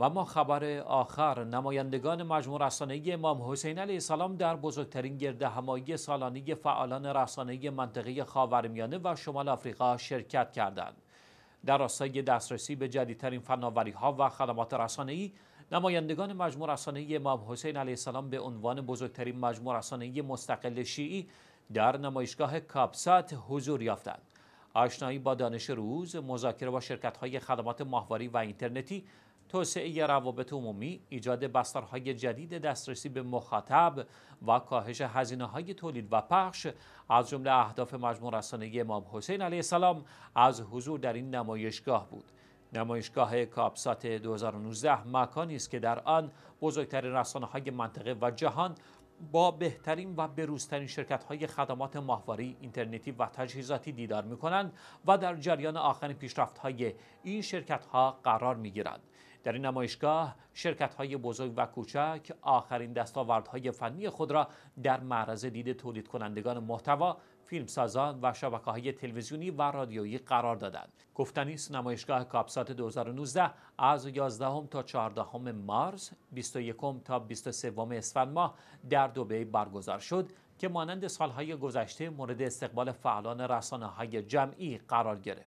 و ما خبر آخر نمایندگان مجموع رسانه‌ای امام حسین علیه السلام در بزرگترین گرد همایی سالانه فعالان رسانه‌ای منطقه خاورمیانه و شمال آفریقا شرکت کردند. در راستای دسترسی به جدیدترین فناوری‌ها و خدمات رسانه‌ای نمایندگان مجموع رسانه‌ای امام حسین علیه السلام به عنوان بزرگترین مجموع رسانه‌ای مستقل شیعی در نمایشگاه کابسات حضور یافتند. آشنایی با دانش روز، مذاکره با شرکت‌های خدمات ماهواری و اینترنتی توسعه روابط عمومی، ایجاد بسترهای جدید دسترسی به مخاطب و کاهش هزینه های تولید و پخش از جمله اهداف مجموع رسانه امام حسین علیه السلام از حضور در این نمایشگاه بود. نمایشگاه کاپسات 2019 مکانی است که در آن بزرگترین رسانه های منطقه و جهان با بهترین و بروزترین شرکت های خدمات ماهواری اینترنتی و تجهیزاتی دیدار می کنند و در جریان آخرین پیشرفت های این شرکت ها قرار می گیرند. در این نمایشگاه شرکت های بزرگ و کوچک آخرین دستاوردهای فنی خود را در معرض دید تولید کنندگان محتوا فیلمسازان و شبکه های تلویزیونی و رادیویی قرار دادند. گفتنی است نمایشگاه کاپسات 2019 از 11 تا 14 مارس 21 تا 23 اسفند ماه در دبی برگزار شد که مانند سالهای گذشته مورد استقبال فعالان رسانه های جمعی قرار گرفت.